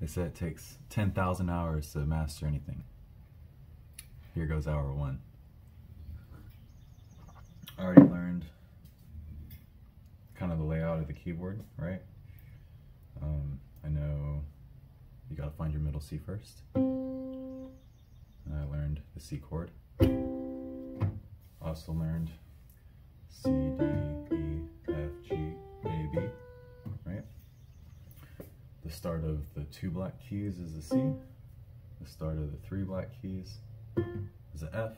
They said it takes 10,000 hours to master anything. Here goes hour one. I already learned kind of the layout of the keyboard, right? Um, I know you gotta find your middle C first. And I learned the C chord. Also learned C, D, E, The start of the two black keys is a C. The start of the three black keys is a F.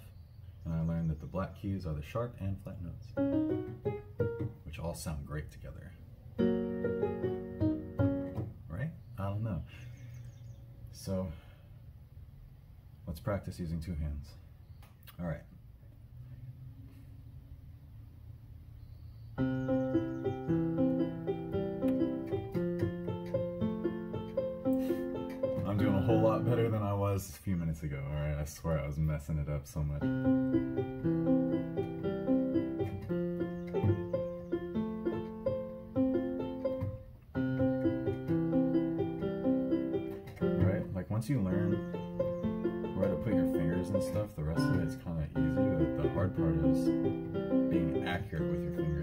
And I learned that the black keys are the sharp and flat notes, which all sound great together. Right? I don't know. So let's practice using two hands. All right. Whole lot better than I was a few minutes ago, alright? I swear I was messing it up so much. Right? Like once you learn where to put your fingers and stuff, the rest of it's kind of easy. The, the hard part is being accurate with your fingers,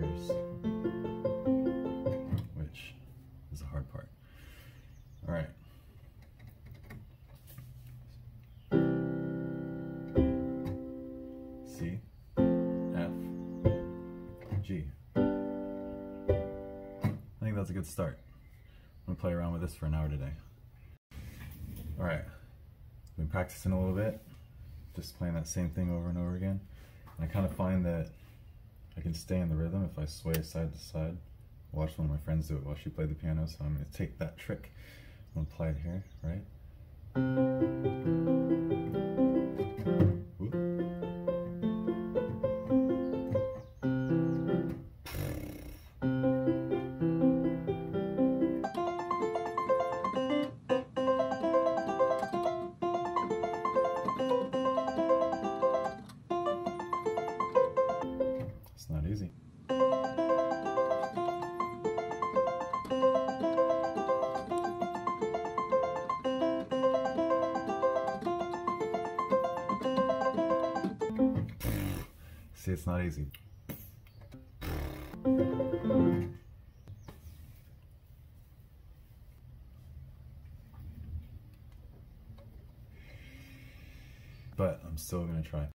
C, F, G. I think that's a good start. I'm gonna play around with this for an hour today. All right, been practicing a little bit, just playing that same thing over and over again. And I kind of find that I can stay in the rhythm if I sway side to side. I watched one of my friends do it while she played the piano, so I'm gonna take that trick and apply it here, right? See, it's not easy. But I'm still gonna try.